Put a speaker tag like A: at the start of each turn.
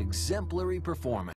A: exemplary performance.